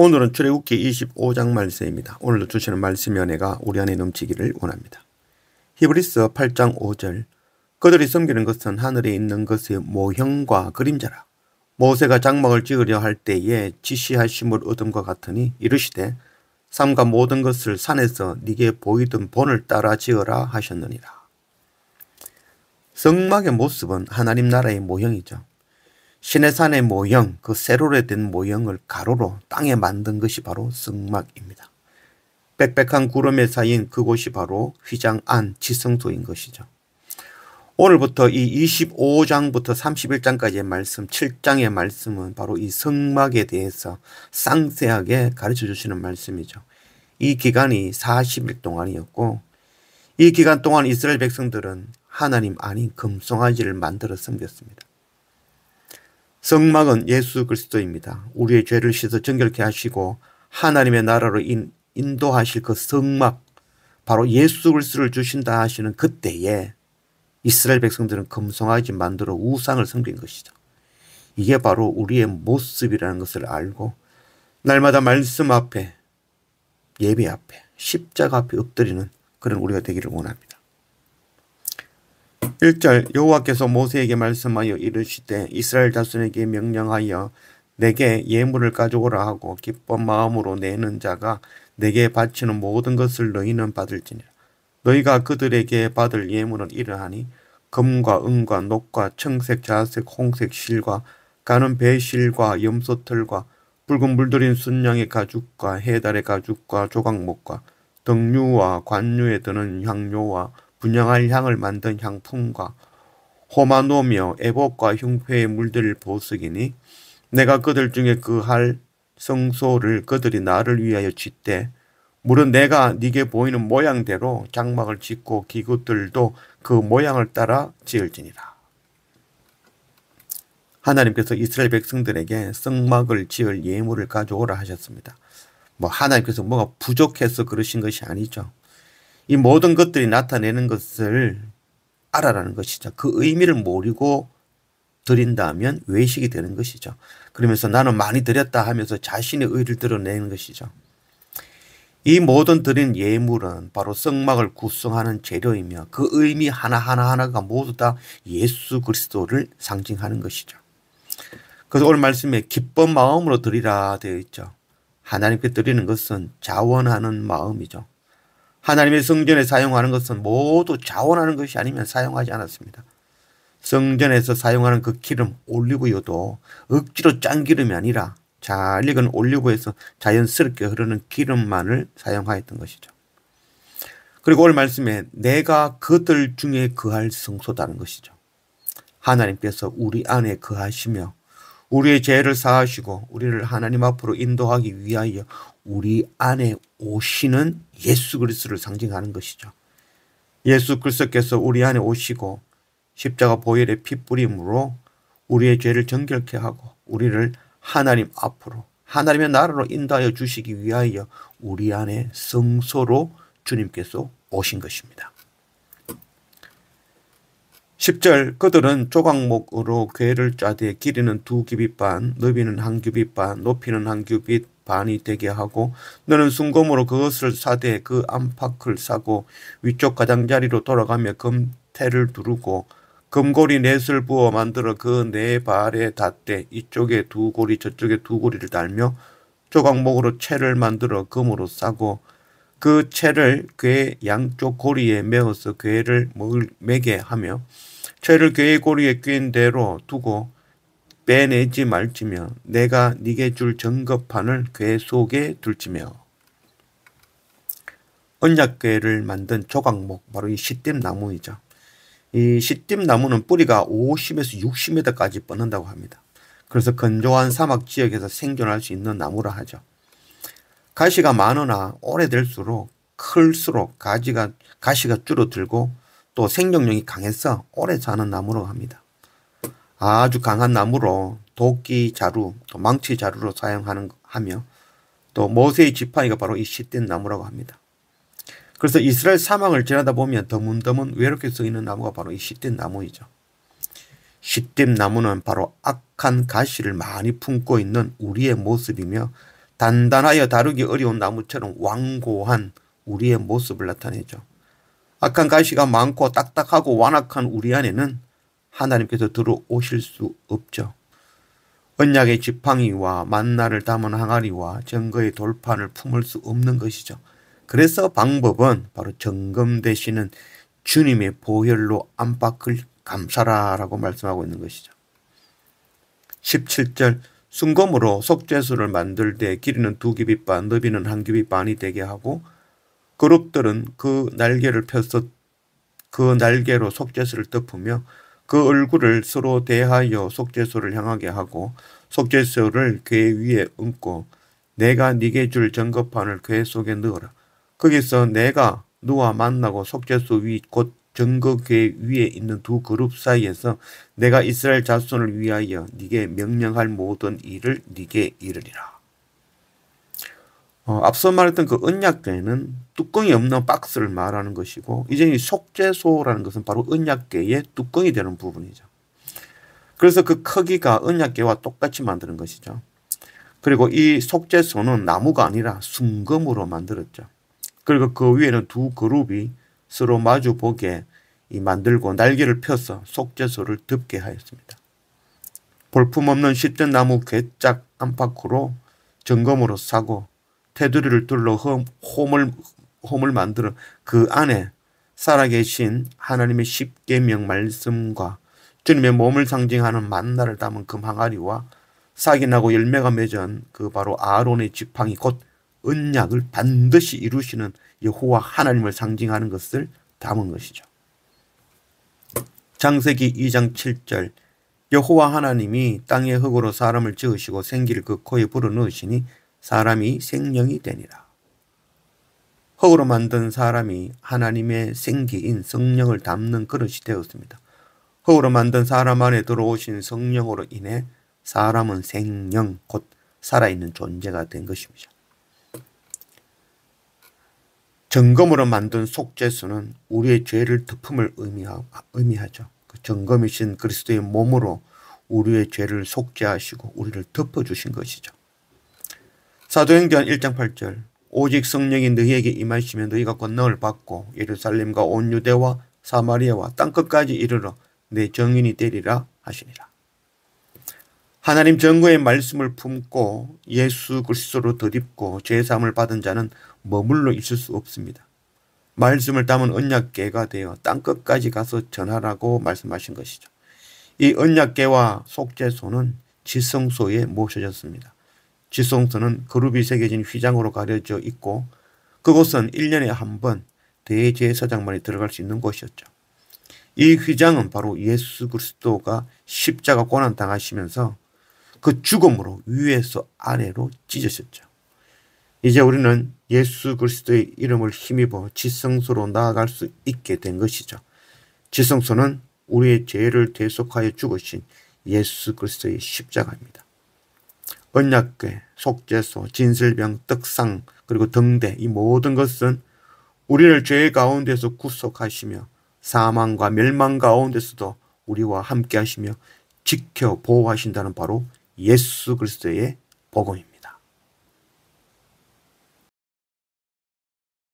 오늘은 출애굽기 25장 말씀입니다. 오늘도 주시는 말씀의 은혜가 우리 안에 넘치기를 원합니다. 히브리서 8장 5절 그들이 섬기는 것은 하늘에 있는 것의 모형과 그림자라. 모세가 장막을 지으려 할 때에 지시하심을 것 같으니 이르시되 삼가 모든 것을 산에서 네게 보이던 본을 따라 지어라 하셨느니라. 성막의 모습은 하나님 나라의 모형이죠. 신의 산의 모형, 그 세로로 된 모형을 가로로 땅에 만든 것이 바로 성막입니다. 빽빽한 구름에 쌓인 그곳이 바로 휘장 안 지성소인 것이죠. 오늘부터 이 25장부터 31장까지의 말씀, 7장의 말씀은 바로 이 성막에 대해서 상세하게 가르쳐 주시는 말씀이죠. 이 기간이 40일 동안이었고, 이 기간 동안 이스라엘 백성들은 하나님 아닌 금송아지를 만들어 섬겼습니다. 성막은 예수 그리스도입니다. 우리의 죄를 씻어 정결케 하시고 하나님의 나라로 인, 인도하실 그 성막 바로 예수 그리스도를 주신다 하시는 그때에 이스라엘 백성들은 금송아지 만들어 우상을 섬긴 것이죠. 이게 바로 우리의 모습이라는 것을 알고 날마다 말씀 앞에 예배 앞에 십자가 앞에 엎드리는 그런 우리가 되기를 원합니다. 1절 여호와께서 모세에게 말씀하여 이르시되 이스라엘 자손에게 명령하여 내게 예물을 가져오라 하고 기쁜 마음으로 내는 자가 내게 바치는 모든 것을 너희는 받을지니라. 너희가 그들에게 받을 예물은 이러하니 금과 은과 녹과 청색, 자색, 홍색 실과 가는 배실과 염소털과 붉은 물들인 순양의 가죽과 해달의 가죽과 조각목과 등류와 관류에 드는 향료와 분양할 향을 만든 향품과 호마노며 애복과 흉패에 물들 보석이니 내가 그들 중에 그 할 성소를 그들이 나를 위하여 짓되 물은 내가 네게 보이는 모양대로 장막을 짓고 기구들도 그 모양을 따라 지을지니라. 하나님께서 이스라엘 백성들에게 성막을 지을 예물을 가져오라 하셨습니다. 뭐 하나님께서 뭐가 부족해서 그러신 것이 아니죠. 이 모든 것들이 나타내는 것을 알아라는 것이죠. 그 의미를 모르고 드린다면 외식이 되는 것이죠. 그러면서 나는 많이 드렸다 하면서 자신의 의를 드러내는 것이죠. 이 모든 드린 예물은 바로 성막을 구성하는 재료이며 그 의미 하나하나 하나가 모두 다 예수 그리스도를 상징하는 것이죠. 그래서 오늘 말씀에 기쁜 마음으로 드리라 되어 있죠. 하나님께 드리는 것은 자원하는 마음이죠. 하나님의 성전에 사용하는 것은 모두 자원하는 것이 아니면 사용하지 않았습니다. 성전에서 사용하는 그 기름 올리브유도 억지로 짠 기름이 아니라 잘 익은 올리브에서 자연스럽게 흐르는 기름만을 사용하였던 것이죠. 그리고 오늘 말씀에 내가 그들 중에 거할 성소다는 것이죠. 하나님께서 우리 안에 거하시며 우리의 죄를 사하시고 우리를 하나님 앞으로 인도하기 위하여 우리 안에 오시는 예수 그리스도를 상징하는 것이죠. 예수 그리스도께서 우리 안에 오시고 십자가 보혈의 피 뿌림으로 우리의 죄를 정결케 하고 우리를 하나님 앞으로 하나님의 나라로 인도하여 주시기 위하여 우리 안에 성소로 주님께서 오신 것입니다. 10절 그들은 조각목으로 궤를 짜되 길이는 두 규빗 반, 너비는 한 규빗 반, 높이는 한 규빗 반이 되게 하고 너는 순금으로 그것을 사되 그 안팎을 사고 위쪽 가장자리로 돌아가며 금태를 두르고 금고리 넷을 부어 만들어 그 네 발에 닿되 이쪽에 두 고리 저쪽에 두 고리를 달며 조각목으로 채를 만들어 금으로 싸고 그 채를 괴 양쪽 고리에 메어서 괴를 매게 하며 채를 괴의 고리에 낀 대로 두고 빼내지 말지며 내가 네게 줄 정급판을 괴 속에 둘지며 언약궤를 만든 조각목 바로 이 시댐 나무이죠. 이 시댐 나무는 뿌리가 50에서 60m까지 뻗는다고 합니다. 그래서 건조한 사막 지역에서 생존할 수 있는 나무라 하죠. 가시가 많으나 오래될수록 클수록 가지가 가시가 줄어들고 또 생존력이 강해서 오래 사는 나무로 합니다. 아주 강한 나무로 도끼 자루, 또 망치 자루로 사용하는 하며 또 모세의 지팡이가 바로 이 시된 나무라고 합니다. 그래서 이스라엘 사망을 지나다 보면 드문드문 외롭게 써 있는 나무가 바로 이 시된 나무이죠. 시댐 나무는 바로 악한 가시를 많이 품고 있는 우리의 모습이며 단단하여 다루기 어려운 나무처럼 완고한 우리의 모습을 나타내죠. 악한 가시가 많고 딱딱하고 완악한 우리 안에는 하나님께서 들어오실 수 없죠. 언약의 지팡이와 만나를 담은 항아리와 증거의 돌판을 품을 수 없는 것이죠. 그래서 방법은 바로 정금 되시는 주님의 보혈로 안팎을 감사라라고 말씀하고 있는 것이죠. 17절 순검으로 속죄수를 만들 때 길이는 두 규빗 반, 너비는 한 규빗 반이 되게 하고 그룹들은 그 날개를 펴서 그 날개로 속죄수를 덮으며 그 얼굴을 서로 대하여 속죄소를 향하게 하고 속죄소를 궤 위에 얹고 내가 네게 줄 전거판을 궤 속에 넣어라. 거기서 내가 누와 만나고 속죄소 위곧 전거궤 위에 있는 두 그룹 사이에서 내가 이스라엘 자손을 위하여 네게 명령할 모든 일을 네게 이르리라. 어, 앞서 말했던 그 언약궤는 뚜껑이 없는 박스를 말하는 것이고 이제 이 속죄소라는 것은 바로 언약궤의 뚜껑이 되는 부분이죠. 그래서 그 크기가 언약궤와 똑같이 만드는 것이죠. 그리고 이 속죄소는 나무가 아니라 순금으로 만들었죠. 그리고 그 위에는 두 그룹이 서로 마주 보게 만들고 날개를 펴서 속죄소를 덮게 하였습니다. 볼품없는 십전 나무 괴짝 안팎으로 점검으로 사고 테두리를 둘러 홈을 홈을 만들어 그 안에 살아계신 하나님의 십계명 말씀과 주님의 몸을 상징하는 만나를 담은 금항아리와 싹이 나고 열매가 맺은 그 바로 아론의 지팡이 곧 언약을 반드시 이루시는 여호와 하나님을 상징하는 것을 담은 것이죠. 장세기 2장 7절 여호와 하나님이 땅의 흙으로 사람을 지으시고 생기를 그 코에 불어넣으시니 사람이 생명이 되니라. 흙으로 만든 사람이 하나님의 생기인 성령을 담는 그릇이 되었습니다. 흙으로 만든 사람 안에 들어오신 성령으로 인해 사람은 생명, 곧 살아있는 존재가 된 것입니다. 점검으로 만든 속죄수는 우리의 죄를 덮음을 의미하죠. 그 점검이신 그리스도의 몸으로 우리의 죄를 속죄하시고 우리를 덮어주신 것이죠. 사도행전 1장 8절 오직 성령이 너희에게 임하시면 너희가 권능을 받고 예루살렘과 온 유대와 사마리아와 땅끝까지 이르러 내 정인이 되리라 하시니라. 하나님 정거의 말씀을 품고 예수 그리스도로 덧입고 죄사함을 받은 자는 머물러 있을 수 없습니다. 말씀을 담은 언약계가 되어 땅끝까지 가서 전하라고 말씀하신 것이죠. 이 언약계와 속죄소는 지성소에 모셔졌습니다. 지성소는 그룹이 새겨진 휘장으로 가려져 있고 그곳은 1년에 한 번 대제사장만이 들어갈 수 있는 곳이었죠. 이 휘장은 바로 예수 그리스도가 십자가 고난 당하시면서 그 죽음으로 위에서 아래로 찢으셨죠. 이제 우리는 예수 그리스도의 이름을 힘입어 지성소로 나아갈 수 있게 된 것이죠. 지성소는 우리의 죄를 대속하여 죽으신 예수 그리스도의 십자가입니다. 언약궤, 속죄소, 진슬병, 떡상, 그리고 등대 이 모든 것은 우리를 죄 가운데서 구속하시며 사망과 멸망 가운데서도 우리와 함께 하시며 지켜 보호하신다는 바로 예수 그리스도의 복음입니다.